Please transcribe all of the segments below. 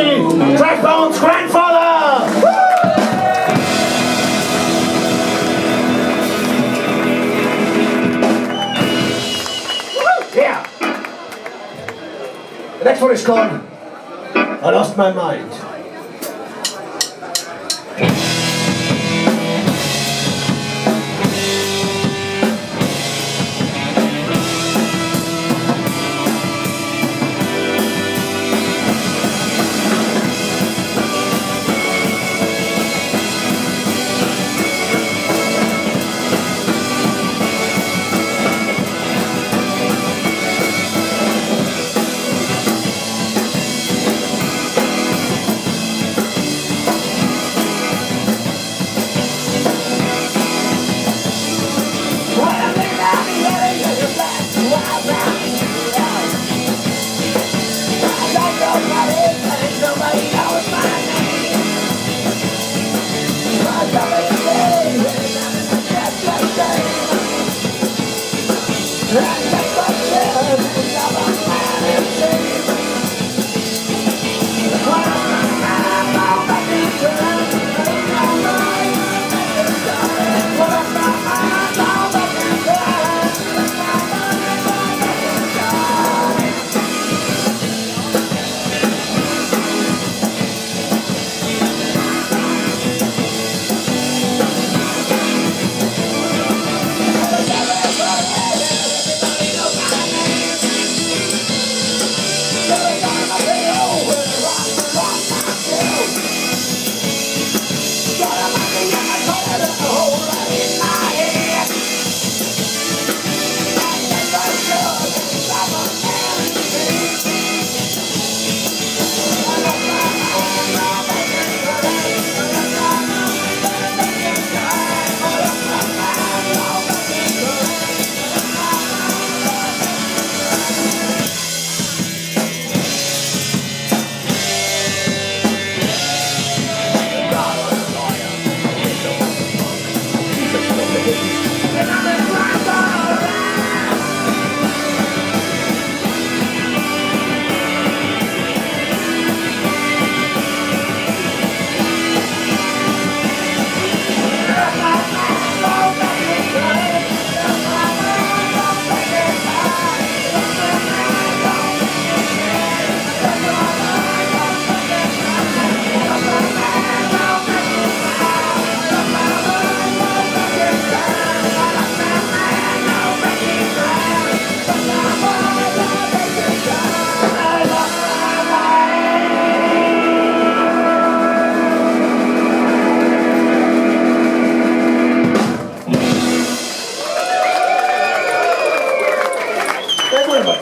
Trackbone's grandfather! Yeah. The next one is called I Lost My Mind. Yeah.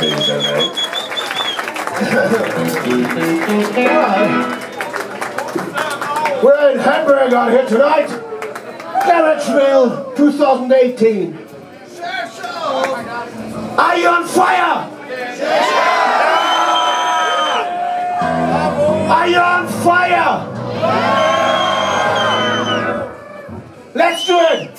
We're in Hamburg out here tonight. Garageville 2018. Are you on fire? Are you on fire? Let's do it!